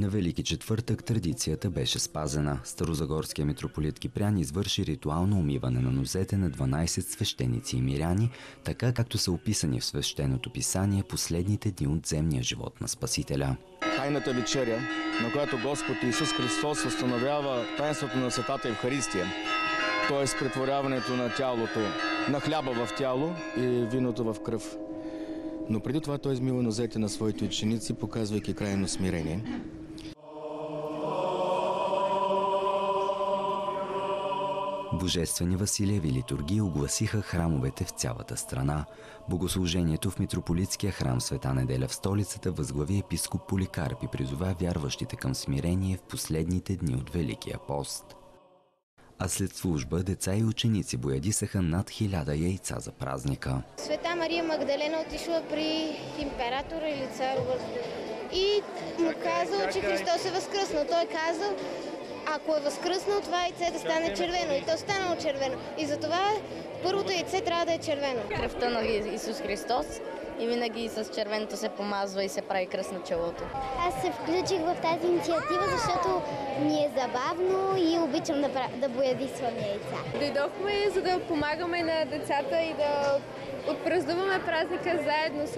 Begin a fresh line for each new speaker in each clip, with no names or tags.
На Велики четвъртък традицията беше спазена. Старозагорския митрополит Кипрян извърши ритуално умиване на нозете на 12 свещеници и миряни, така както са описани в свещеното писание последните дни от земния живот на Спасителя.
Тайната вечеря, на която Господ Исус Христос установява таинството на Светата Евхаристия, т.е. претворяването на тялото, на хляба в тяло и виното в кръв. Но преди това той измива нозете на своите ученици, показвайки крайно смирение.
Божествени Василиеви литургии огласиха храмовете в цялата страна. Богослужението в митрополитския храм Света неделя в столицата възглави епископ Поликарп и призова вярващите към смирение в последните дни от Великия пост. А след служба деца и ученици боядисаха над хиляда яйца за празника.
Света Мария Магдалена отишла при императора или цар и му казал, че Христос е възкръснал. Той казал, ако е възкръснал, това яйце да стане червено. И то станало червено. И затова първото яйце трябва да е червено.
Кръвта на Исус Христос и винаги с червеното се помазва и се прави кръст на челото.
Аз се включих в тази инициатива, защото ми е забавно и обичам да, да боядисвам яйца.
Дойдохме за да помагаме на децата и да отпразнуваме празника заедно с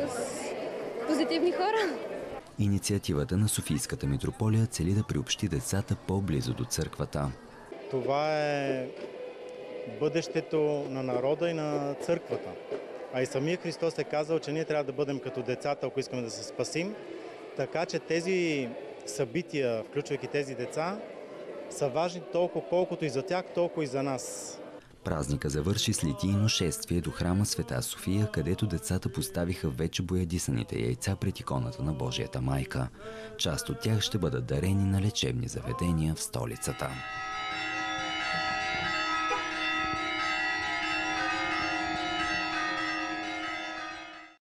позитивни хора.
Инициативата на Софийската митрополия цели да приобщи децата по-близо до църквата.
Това е бъдещето на народа и на църквата. А и самия Христос е казал, че ние трябва да бъдем като децата, ако искаме да се спасим. Така че тези събития, включвайки тези деца, са важни толкова колкото и за тях, толкова и за нас.
Празника завърши с литийно шествие до храма Света София, където децата поставиха вече боядисаните яйца пред иконата на Божията майка. Част от тях ще бъдат дарени на лечебни заведения в столицата.